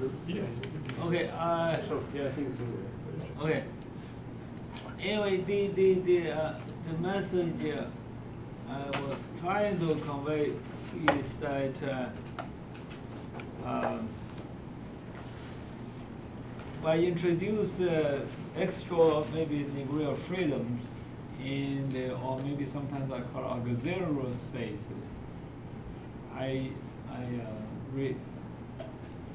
Okay, uh, So, yeah, I think okay. Anyway, the, the, the, uh, the message uh, I was trying to convey is that, uh, um, by introduce uh, extra maybe degree of freedoms in the, or maybe sometimes I call auxiliary spaces, I, I, uh, re,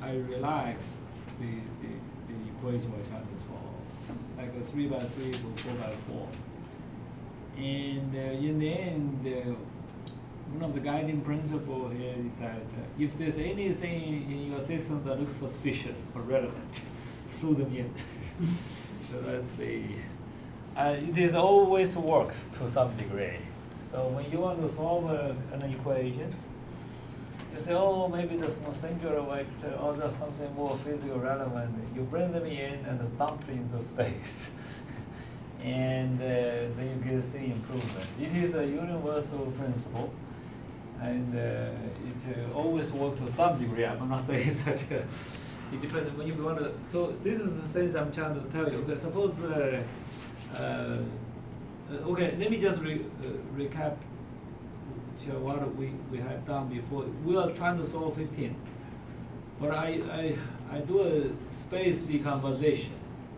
I relax the, the, the equation we're trying to solve, like a three by three to four by four. And uh, in the end, uh, one of the guiding principle here is that uh, if there's anything in your system that looks suspicious or relevant, throw them in. so that's the. Uh, it is always works to some degree. So when you want to solve an equation, you say, oh, maybe there's no singular vector, or there's something more physical relevant. You bring them in and dump it into space. and uh, then you can see improvement. It is a universal principle, and uh, it uh, always works to some degree. I'm not saying that uh, it depends. If you want to, so this is the things I'm trying to tell you. Okay, suppose. Uh, uh, okay, let me just re, recap what we, we have done before. We are trying to solve 15, but I, I, I do a space decomposition.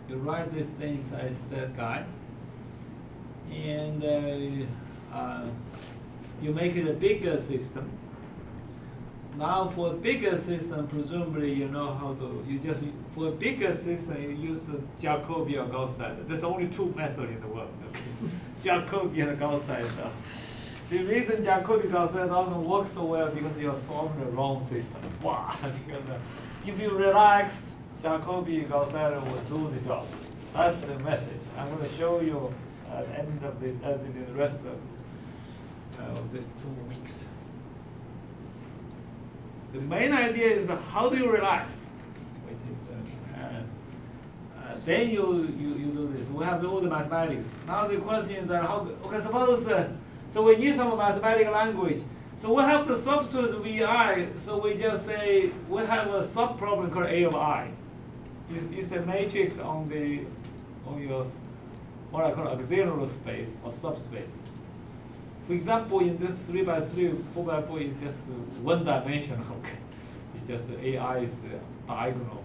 You write these things as that guy, and uh, uh, you make it a bigger system. Now for a bigger system, presumably you know how to, you just, for a bigger system, you use the Jacobi or Gauss-Seidel. There's only two methods in the world, okay? Jacobi and Gauss-Seidel. The reason Jacobi Gauss-Seidel doesn't work so well because you're solving the wrong system. Wow, because uh, if you relax, Jacobi Gauss-Seidel will do the job. That's the message. I'm going to show you at the end of this, uh, the rest of, uh, these two weeks. The main idea is how do you relax, uh, uh, uh, then you, you, you do this. We have all the mathematics. Now the question is that how okay suppose uh, so we need some mathematical language. So we have the subspace Vi. So we just say we have a sub problem called A of I. It's, it's a matrix on the on your what I call auxiliary space or subspaces. For example, in this 3 by 3, 4 by 4 is just one dimension, okay. It's just AI is diagonal.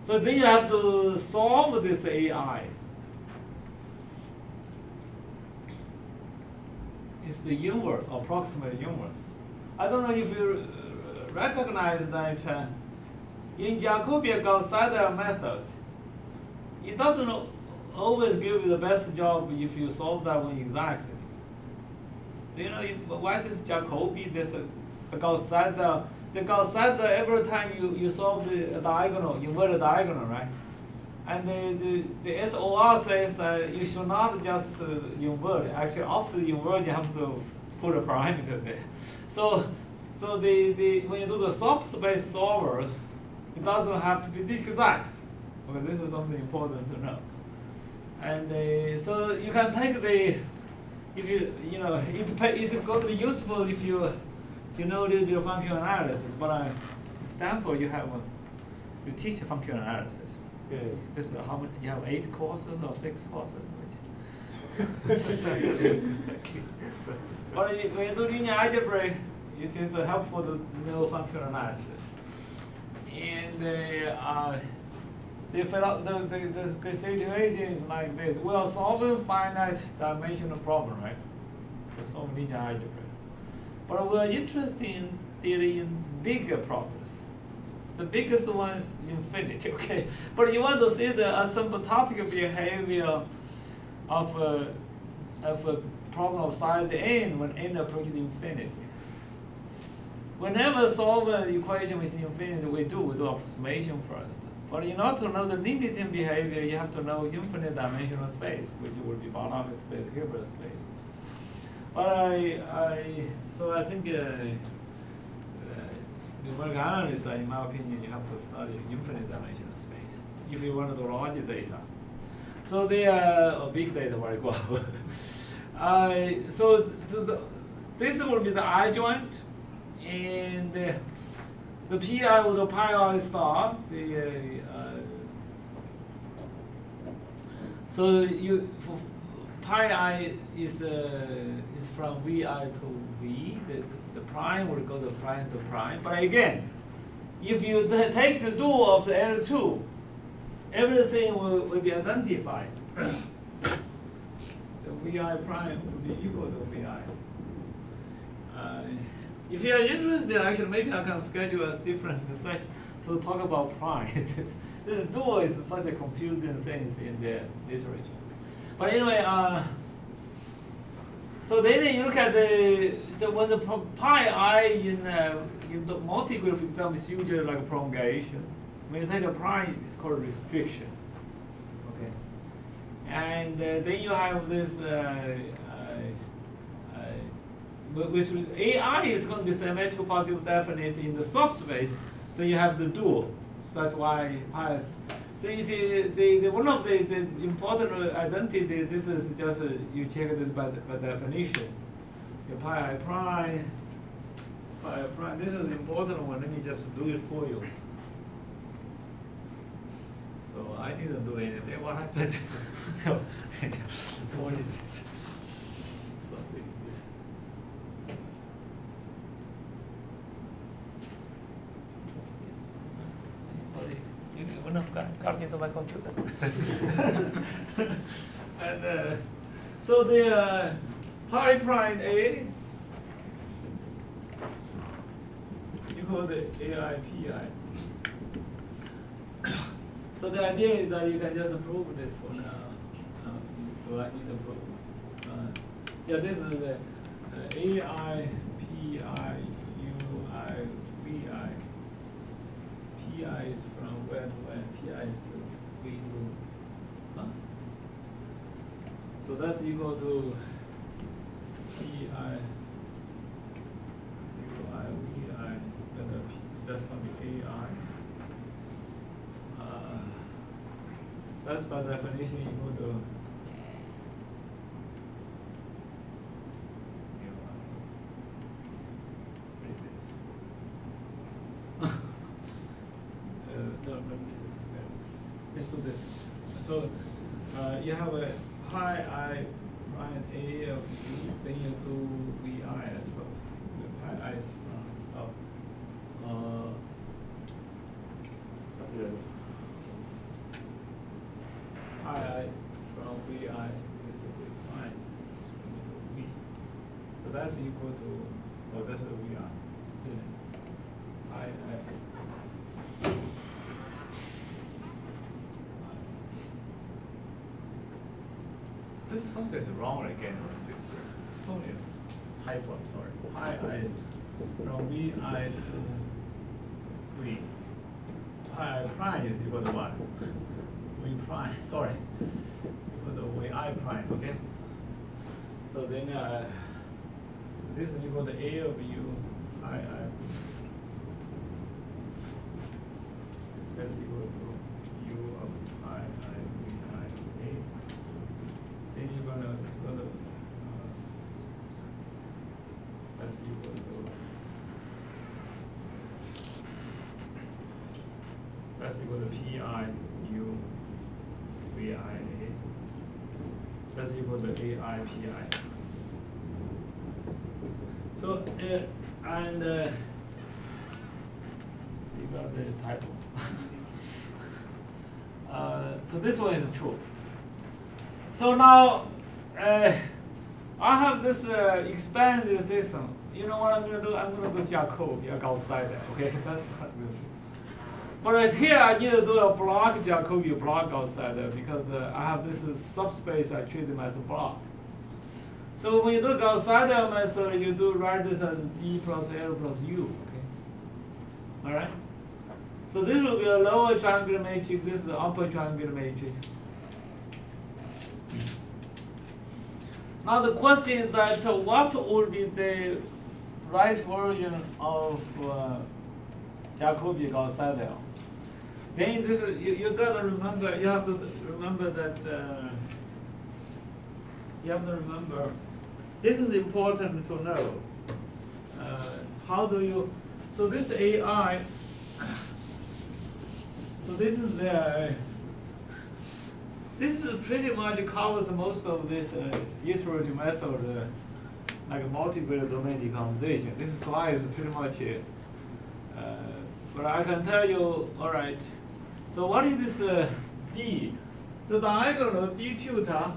So then you have to solve this AI. It's the inverse, approximate inverse. I don't know if you uh, recognize that uh, in Jacobi Gauss-Seidel method, it doesn't always give you the best job if you solve that one exactly. Do you know if, why this Jacobi, this uh, Gauss-Seidel, the Gauss-Seidel, every time you, you solve the diagonal, invert the diagonal, right? And the, the, the SOR says that you should not just uh, invert. Actually, after the invert, you have to put a parameter there. So, so the, the, when you do the subspace solvers, it doesn't have to be exact. Okay, this is something important to know. And uh, so you can take the, if you, you know, it it's going to be useful if you, you know a little bit of functional analysis. But uh, Stanford, you have, a, you teach functional analysis. Okay, this is how many, you have eight courses or six courses? but when you do linear algebra, it is uh, helpful to know functional analysis. And uh, uh, the, the, the, the, the situation is like this. We are solving finite dimensional problem, right? We're solving linear algebra. But we're interested in dealing in bigger problems. The biggest one is infinity, okay? But you want to see the asymptotic behavior of a, of a problem of size n when n approaches infinity. Whenever solve an equation with infinity, we do, we do approximation first. But in order to know the limiting behavior, you have to know infinite dimensional space, which will be Banach space, Hilbert space. But I, I, so I think uh, numerical analysis, in my opinion, you have to study infinite dimensional space if you want to do large data. So they are uh, big data very well. uh, so, the, this will be the adjoint, and the pi with the pi i star, the uh, so you for pi i is uh, is from vi to v. The, the prime will go to prime to prime. But again, if you take the dual of the L2, everything will, will be identified. the vi prime will be equal to vi. Uh, if you are interested, actually, maybe I can schedule a different session to talk about prime. this, this dual is such a confusing thing in the literature. But anyway, uh, so then you look at the, the when the pi i in uh, in the multi-grid, for example, is usually like a prolongation. When you take a prime, it's called restriction. Okay, and uh, then you have this. Uh, uh, uh which AI is going to be symmetrical positive definite in the subspace, so you have the dual. So that's why pi is so it, the, the, one of the, the important identity, this is just, uh, you check this by, by definition. Your pi prime, pi prime, this is important one, let me just do it for you. So I didn't do anything, what happened? What is this? enough got into my computer. and uh, so the uh, pi prime A equal to AIPI. so the idea is that you can just prove this one. Uh, um, do I need to prove? Uh, yeah, this is the pi is from to where? pi is v to, huh? So that's equal to pi ui vi, that's going to be ai. Uh, that's by definition equal to So uh, you have a pi i prime a of u, then you do vi, I suppose. The pi i is from up. Uh, pi i from vi, this will be prime. v. So that's equal to, oh, that's a vi. Pi i. this something is wrong again. This is so typo, I'm sorry. Pi i from vi to v. Pi prime is equal to what? v prime, sorry. Equal to v i prime, okay? So then uh, this is equal to a of u i i. equal to U of I I V I of A. Then you're gonna go to uh that's equal to AIPI. So, uh, and uh, you got the title. uh, so this one is true. So now, uh, I have this uh, expanded system. You know what I'm going to do? I'm going to do Jacobi outside okay? That's what I'm to do. But right here, I need to do a block Jacobi block outside because uh, I have this uh, subspace I treat them as a block. So when you do Gauss-Seidel method, you do write this as D plus L plus U, okay? All right? So this will be a lower triangular matrix, this is the upper triangular matrix. Now the question is that uh, what would be the right version of uh, Jacobi Gauss-Seidel? Then this is, you, you gotta remember, you have to remember that, uh, you have to remember this is important to know. Uh, how do you, so this AI, so this is the, this is pretty much covers most of this uh, iterative method, uh, like multiple domain decomposition. This slide is pretty much. Uh, but I can tell you, all right. So what is this uh, D? The diagonal D tilde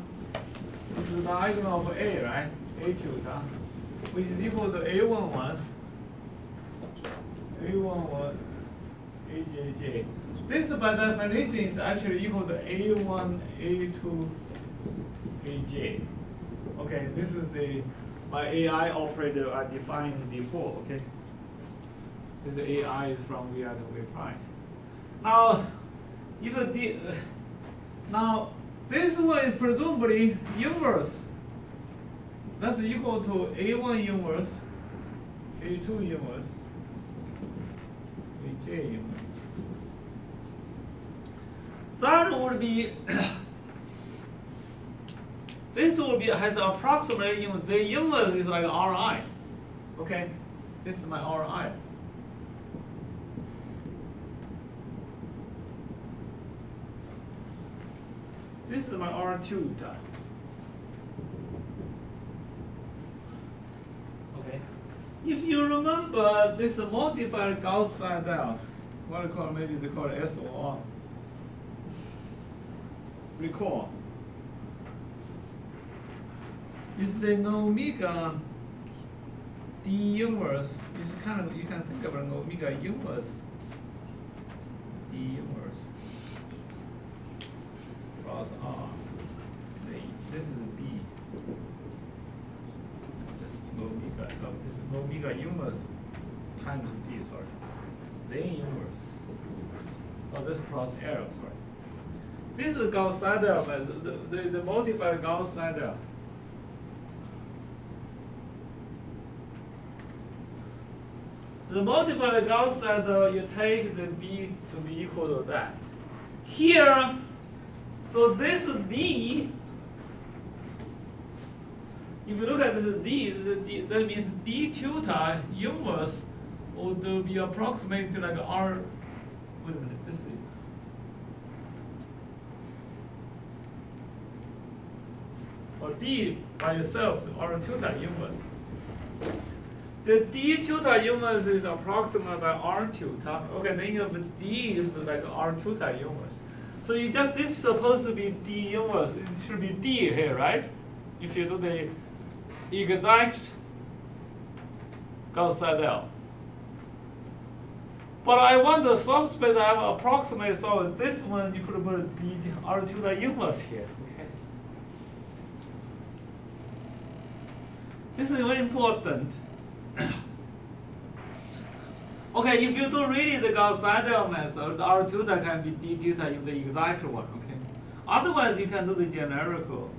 is the diagonal of A, right? A tilde, which is equal to A11, A11, AJJ. This by definition is actually equal to A1, A2, AJ. Okay, this is the my AI operator I defined before, okay? This AI is from V to V prime. Now, if the, now this one is presumably inverse. That's equal to A1 inverse, A2 inverse, AJ inverse. That would be, this would be, has approximately, the inverse is like Ri. Okay, this is my Ri. This is my R2 Okay. If you remember this modified Gauss-Seidel, what I call maybe they call it SOR. Recall. This is an omega D inverse. This kind of you can think of an omega inverse D inverse cross R. This is B. This is omega. Omega inverse times D. Sorry. Then inverse. Oh, this cross L. Sorry. This is Gauss-Seidel, the, the, the modified Gauss-Seidel. The modified Gauss-Seidel, you take the B to be equal to that. Here, so this D, if you look at this D, this D that means D tilde inverse would be approximately like R, wait a minute, this is, or D by itself, R tilde inverse. The D tilde inverse is approximately by R tilde. Okay, then you have D is like R tilde inverse. So you just this is supposed to be D inverse. It should be D here, right? If you do the exact Gauss-Seidel. But I want the subspace I have approximate so this one you could put D R to the inverse here. Okay. This is very important. Okay, if you do really the Gauss-Seidel method, R2 that can be d theta in the exact one, okay? Otherwise, you can do the generical.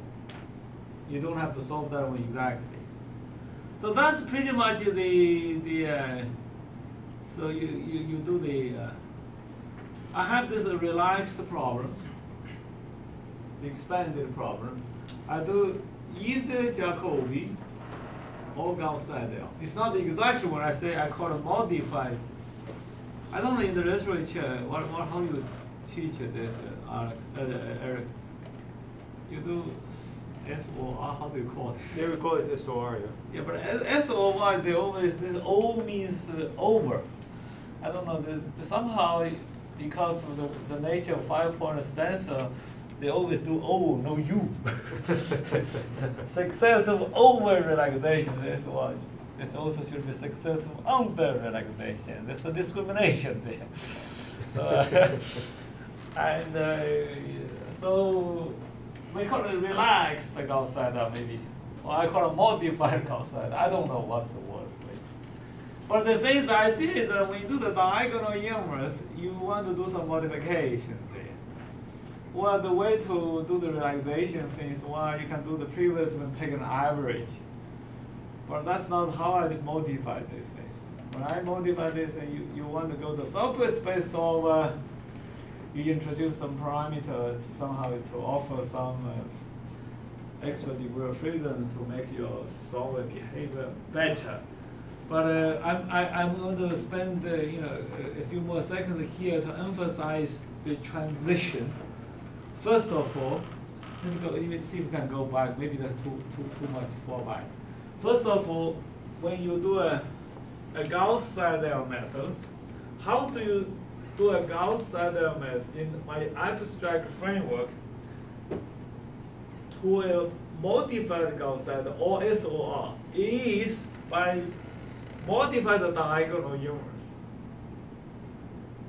You don't have to solve that one exactly. So that's pretty much the, the uh, so you, you, you do the, uh, I have this relaxed problem, the expanded problem. I do either Jacobi or Gauss-Seidel. It's not the exact one I say, I call it modified. I don't know in the literature, what, what, how you teach this, uh, Alex, uh, Eric? You do SOR, how do you call this? They call it SOR, yeah. Yeah, but SOR, they always, this O means uh, over. I don't know, the, the somehow, because of the, the nature of five-point stencil, they always do O, no U. successive over relaxation, that's what. This also should be successful under relaxation. There's a discrimination there. So, uh, and uh, so we call it relaxed Gauss-Seidel uh, maybe. Or I call it modified Gauss-Seidel. I don't know what's the word. But the thing, the idea is that when you do the diagonal inverse, you want to do some modifications here. Well, the way to do the relaxation thing is well, you can do the previous one, take an average. But that's not how I modify these things. When I modify this, you, you want to go to subspace solver, you introduce some parameter somehow to offer some uh, extra degree of freedom to make your solver behave better. But uh, I'm, I, I'm going to spend uh, you know a, few more seconds here to emphasize the transition. First of all, let's go. Even see if we can go back. Maybe that's too too too much for back. First of all, when you do a a Gauss-Seidel method, how do you do a Gauss-Seidel method in my abstract framework to a modified Gauss-Seidel or SOR is by modify the diagonal inverse.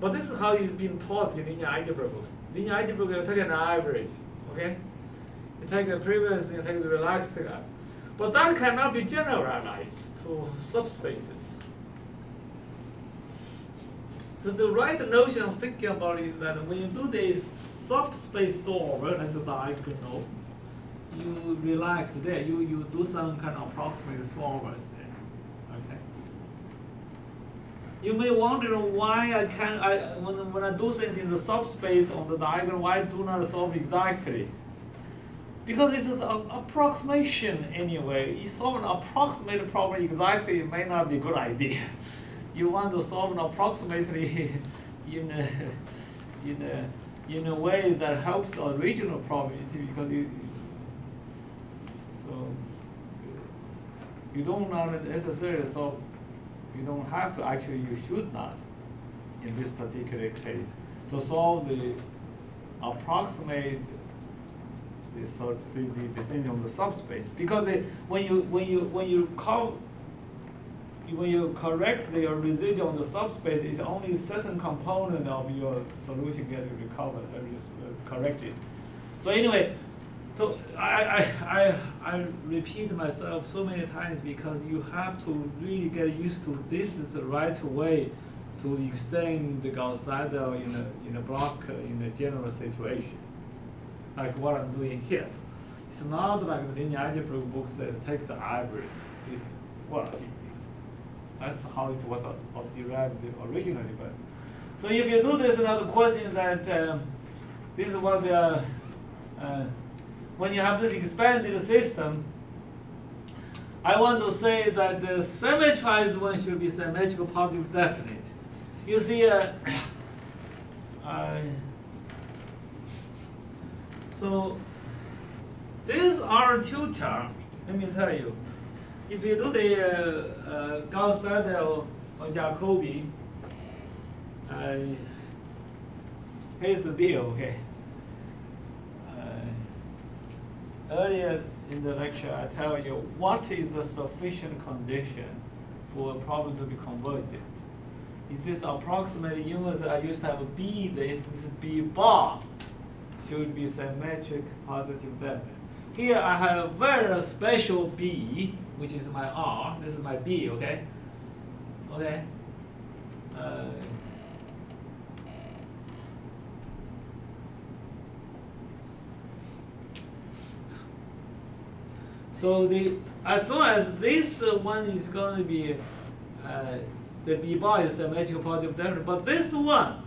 But this is how it's been taught in linear algebra book. Linear algebra book, you take an average, okay? You take the previous, you take the relaxed figure. But that cannot be generalized to subspaces. So the right notion of thinking about is that when you do this subspace solver like the diagonal, you relax there, you, you do some kind of approximate solvers there. Okay. You may wonder why I can I when, when I do things in the subspace on the diagonal, why I do not solve exactly? Because it's an approximation anyway. You solve an approximate problem exactly, it may not be a good idea you want to solve approximately in a, in a, in a way that helps original probability because you, so you don't not necessarily solve, you don't have to actually, you should not in this particular case to solve the approximate the, the, the, the thing on the subspace. Because when you when you when you call when you correct the residual on the subspace, it's only a certain component of your solution get recovered, uh, uh, corrected. So anyway, so I, I, I, I repeat myself so many times because you have to really get used to this is the right way to extend the Gauss-Seidel in a, in a block uh, in a general situation, like what I'm doing here. It's not like the linear algebra book says take the average. It's, well, that's how it was uh, derived originally. But so if you do this, another question that um, this is what the uh, uh, when you have this expanded system, I want to say that the symmetrized one should be symmetrical positive definite. You see, uh, so this R2 chart, let me tell you, if you do the uh, uh, Gauss-Seidel on Jacobi, here's the deal, okay? Uh, earlier in the lecture, I tell you what is the sufficient condition for a problem to be convergent. Is this approximately inverse I used to have a B, this is B bar should be symmetric positive definite. Here I have a very special B which is my R, this is my B, okay? Okay? Uh, so the as long as this uh, one is going to be uh, the B bar is a symmetrical positive definite, but this one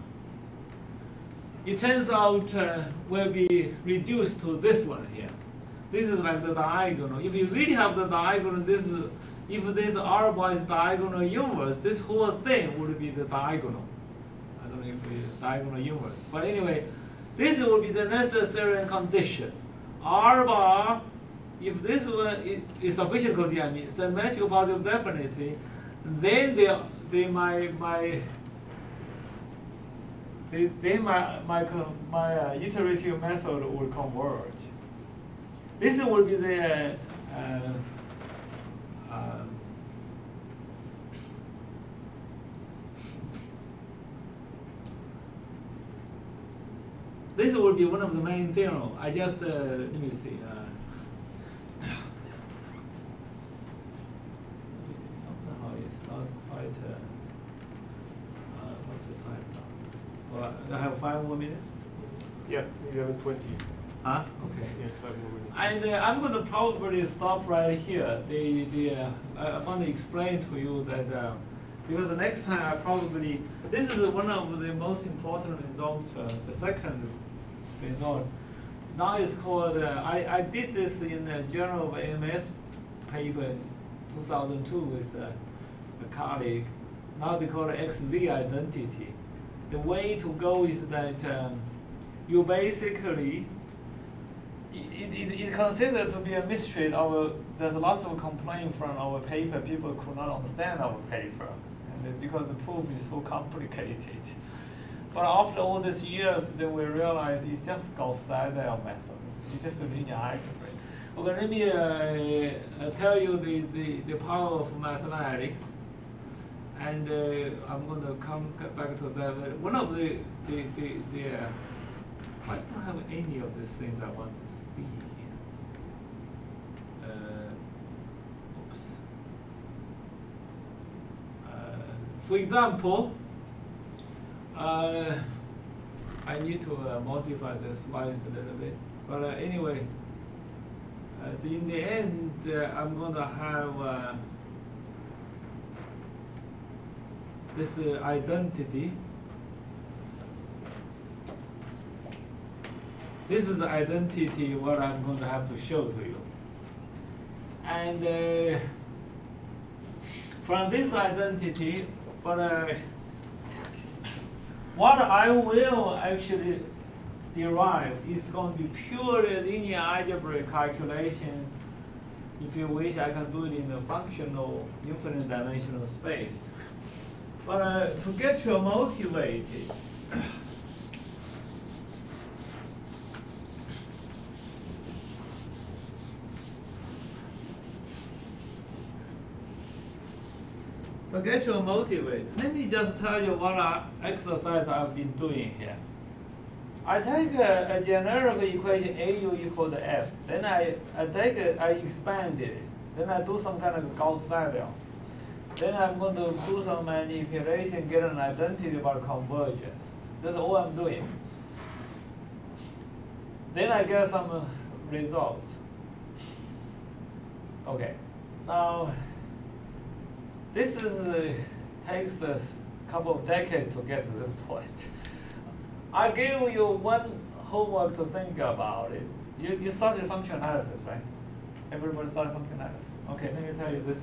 it turns out uh, will be reduced to this one here. This is like the diagonal. If you really have the diagonal, this is, if this R bar is diagonal inverse, this whole thing would be the diagonal. I don't know if it's diagonal inverse. But anyway, this would be the necessary condition. R bar, if this one is sufficient coding, I mean symmetrical positive definitely, then they, they my my then my my my uh, iterative method will converge. This will be the uh, uh, this will be one of the main theorem. I just uh, let me see. Uh, somehow it's not quite. Uh, uh, what's the time now? Well, I have five more minutes. Yeah, have twenty. Huh? Okay. Yeah, five more minutes. And uh, I'm going to probably stop right here. The, the, uh, I want to explain to you that uh, because the next time I probably, this is one of the most important results, uh, the second result. Now it's called, uh, I, I did this in the Journal of AMS paper in 2002 with uh, a colleague. Now they call it XZ identity. The way to go is that um, you basically it, it, it considered to be a mystery. Our there's lots of complaint from our paper. People could not understand our paper, and because the proof is so complicated. But after all these years, then we realize it's just Gauss-Seidel method. It's just a linear algebra. Okay, let me uh, uh, tell you the, the, the power of mathematics. And uh, I'm going to come back to that. One of the, the, the, the uh, I don't have any of these things I want to see here. Uh, oops. Uh, for example, uh, I need to uh, modify the slides a little bit. But uh, anyway, uh, in the end, I'm going to have this identity. This is the identity what I'm going to have to show to you. And uh, from this identity, but uh, what I will actually derive is going to be purely linear algebraic calculation. If you wish, I can do it in a functional infinite dimensional space. But uh, to get you motivated, to get you motivated, let me just tell you what I, exercise I've been doing here. I take a, a generic equation AU equal to F, then I, I take it, I expand it, then I do some kind of Gauss-Seidel. Then I'm going to do some manipulation, get an identity about convergence. That's all I'm doing. Then I get some results. Okay, now this is uh, takes a couple of decades to get to this point. I give you one homework to think about it. You, you started function analysis, right? Everybody started function analysis. Okay, let me tell you this.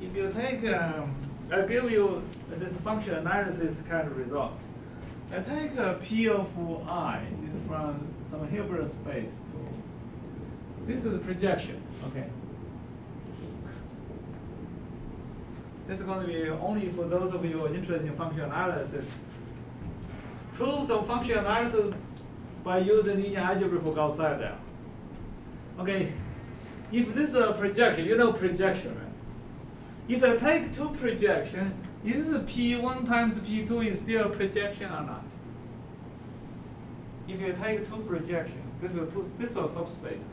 If you take, um, I give you this function analysis kind of results. I take a P of I is from some Hilbert space to, this is a projection, okay? This is going to be only for those of you interested in function analysis prove some function analysis by using linear algebra for Gauss-Seidel. Okay, if this is a projection, you know projection, right? If I take two projection, is this P1 times P2 is still a projection or not? If you take two projection, this is two, these are subspaces.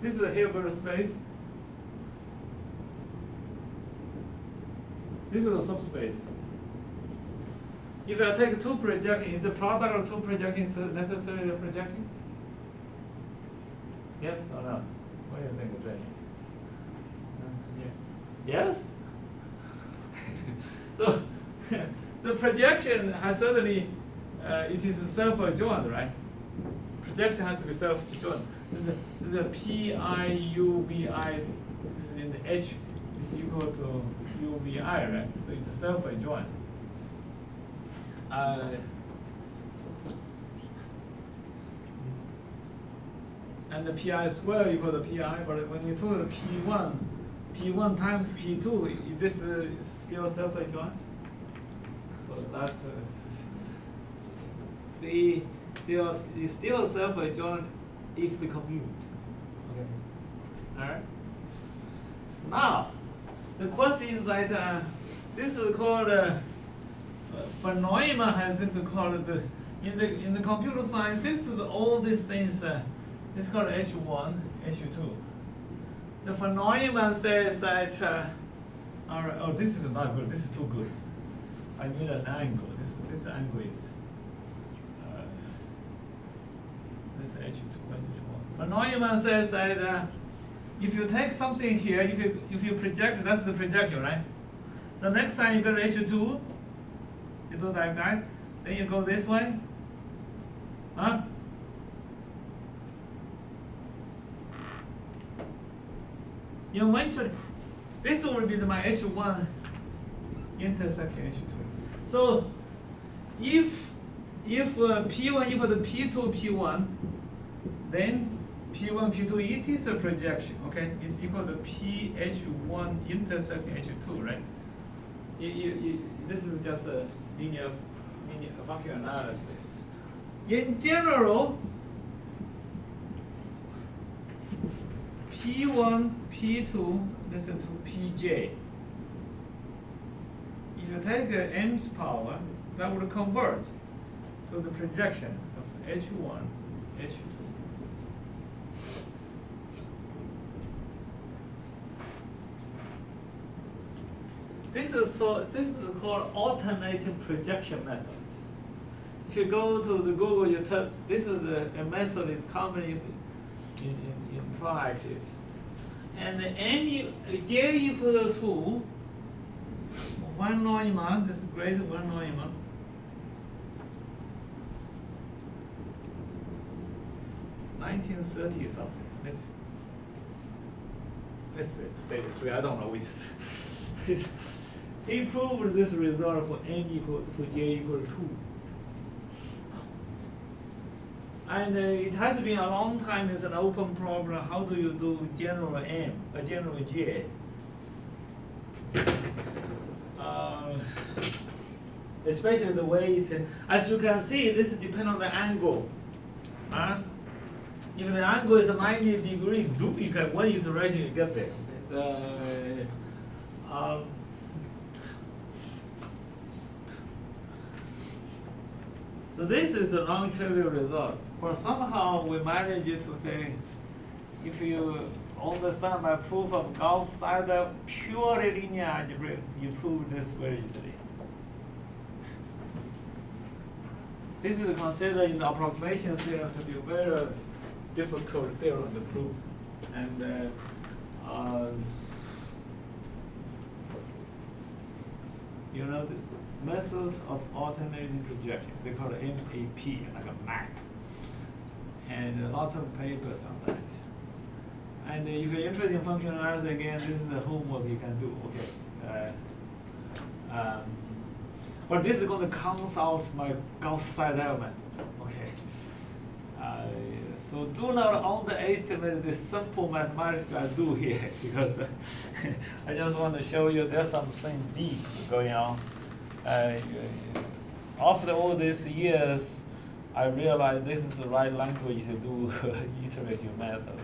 This is a Hilbert space. This is a subspace. If I take two projections, is the product of two projections necessarily a projection? Yes or no? What do you think, Jay? Yes. Yes? so, the projection has certainly, uh, it is self-adjoint, right? Projection has to be self-adjoint. This is, this is a P-I-U-V-I, this is in the H is equal to U-V-I, right? So it's a self-adjoint. Uh, and the pi square equal to pi, but when you took the p1, p1 times p2, is this uh, still self-adjoint? So that's uh, the still is still self-adjoint if the commute. Okay. All right. Now, the question is that uh, this is called. Uh, has this is called the in the in the computer science. This is all these things. Uh, is called H one, H two. The Neumann says that. Uh, all right. Oh, this is not good. This is too good. I need an angle. This this angle is. Uh, this is H two, H one. Neumann says that. If you take something here, if you if you project, that's the projection, right? The next time you go to H two, you do like that, then you go this way. Huh? You Eventually, this will be my H1 intersection H two. So if if uh, P one equal to P two P one, then P one P two it is a projection. Okay, it's equal to P H one intersecting H two, right? You, you, you, this is just a linear linear function analysis. In general, P1, P2, listen to Pj. If you take uh, m's power, that would convert to the projection of H1, H2. This is so. This is called alternating projection method. If you go to the Google, you type this is a, a method is commonly in, in, in practice. And e- j equal to von Neumann, this is than von Neumann. Nineteen thirty something. Let's let's say, way. I don't know which. he proved this result for m equal for j equal to two. And uh, it has been a long time, it's an open problem, how do you do general M, a general J? Uh, especially the way it, as you can see, this depends on the angle. Huh? If the angle is 90 degree, do you can one iteration you get there. Uh, um, So this is a non-trivial result, but somehow we managed to say, if you understand my proof of Gauss-Seidel purely linear algebra, you prove this very easily. This is considered in the approximation theorem to be a very difficult theorem to prove, and uh, uh, you know method of alternating projection. They call it MAP, like a map. And lots of papers on that. And if you're interested in functional analysis, again, this is the homework you can do. Okay. Uh, um, but this is going to count out my Gauss-Seidel method. Okay. Uh, so do not underestimate the simple mathematics I do here because I just want to show you there's something deep going on. Uh, after all these years, I realized this is the right language to do iterative method.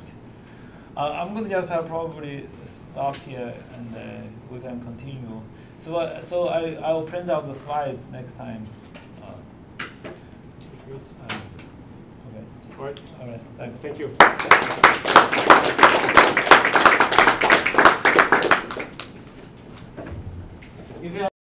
Uh, I'm going to just uh, probably stop here and uh, we can continue. So, uh, so I, I will print out the slides next time. Uh, uh, okay. All right, All right. Thanks. thank you.